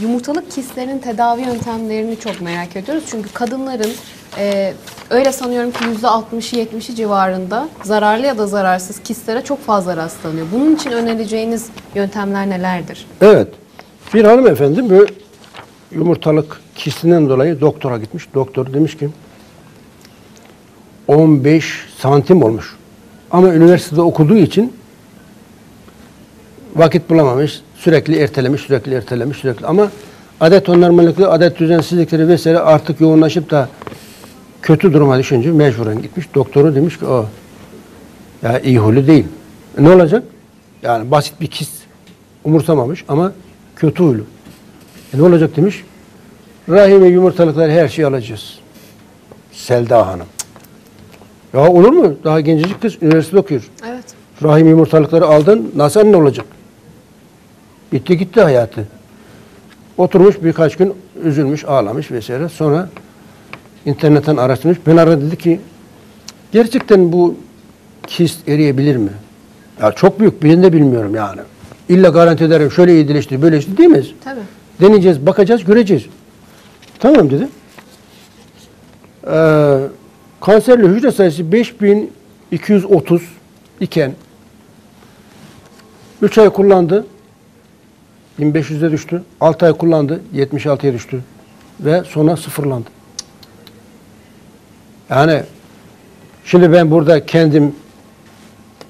yumurtalık kistlerin tedavi yöntemlerini çok merak ediyoruz. Çünkü kadınların e, öyle sanıyorum ki %60'ı 70'i civarında zararlı ya da zararsız kistlere çok fazla rastlanıyor. Bunun için önereceğiniz yöntemler nelerdir? Evet. Bir hanımefendi bu yumurtalık kistinden dolayı doktora gitmiş. Doktor demiş ki 15 santim olmuş. Ama üniversitede okuduğu için vakit bulamamış. Sürekli ertelemiş, sürekli ertelemiş, sürekli. Ama adet onarmalıkları, adet düzensizlikleri vesaire artık yoğunlaşıp da kötü duruma düşünce mecburen gitmiş. Doktoru demiş ki o ya iyi huylu değil. E ne olacak? Yani basit bir kist umursamamış ama kötü huylu. E ne olacak demiş? Rahime yumurtalıkları her şeyi alacağız. Selda Hanım. Ya olur mu? Daha gencecik kız üniversitede okuyor. Evet. Rahim yumurtalıkları aldın. Nasıl anne olacak? Bitti gitti hayatı. Oturmuş birkaç gün üzülmüş, ağlamış vesaire. Sonra internetten araştırmış. Ben aradı dedi ki gerçekten bu kist eriyebilir mi? Ya çok büyük. Ben de bilmiyorum yani. İlla garanti ederim. Şöyle iyileştir, böyle işte değil mi? Tabii. Deneyeceğiz, bakacağız, göreceğiz. Tamam dedi. Ee, kanserli hücre sayısı 5230 iken 3 ay kullandı. 1500'e düştü. 6 ay kullandı. 76'ya düştü. Ve sonra sıfırlandı. Yani şimdi ben burada kendim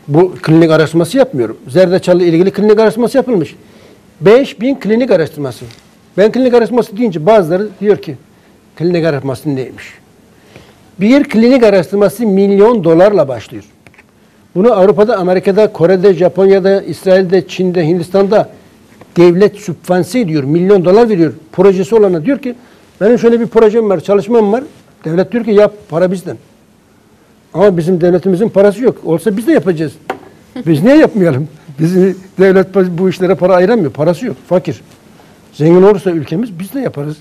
bu klinik araştırması yapmıyorum. Zerdeçal'la ilgili klinik araştırması yapılmış. 5000 klinik araştırması. Ben klinik araştırması deyince bazıları diyor ki klinik araştırması neymiş? Bir klinik araştırması milyon dolarla başlıyor. Bunu Avrupa'da, Amerika'da, Kore'de, Japonya'da, İsrail'de, Çin'de, Hindistan'da devlet sübvanse ediyor. Milyon dolar veriyor. Projesi olana diyor ki benim şöyle bir projem var, çalışmam var. Devlet diyor ki yap, para bizden. Ama bizim devletimizin parası yok. Olsa biz de yapacağız. Biz niye yapmayalım? Bizim devlet bu işlere para ayıramıyor. Parası yok. Fakir. Zengin olursa ülkemiz biz de yaparız.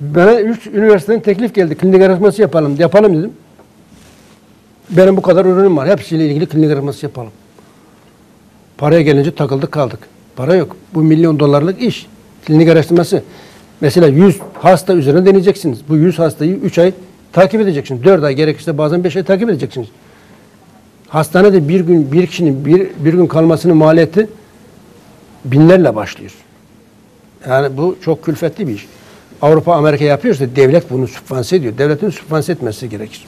Bana üç üniversiteden teklif geldi. Klinik araştırması yapalım. Yapalım dedim. Benim bu kadar ürünüm var. Hepsiyle ilgili klinik araştırması yapalım. Paraya gelince takıldık kaldık. Para yok. Bu milyon dolarlık iş. Klinik araştırması. Mesela 100 hasta üzerine deneyeceksiniz. Bu 100 hastayı 3 ay takip edeceksiniz. 4 ay gerekirse bazen 5 ay takip edeceksiniz. Hastanede bir gün bir kişinin bir, bir gün kalmasının maliyeti binlerle başlıyor. Yani bu çok külfetli bir iş. Avrupa, Amerika yapıyorsa devlet bunu sübvanse ediyor. Devletin sübvanse etmesi gerekir.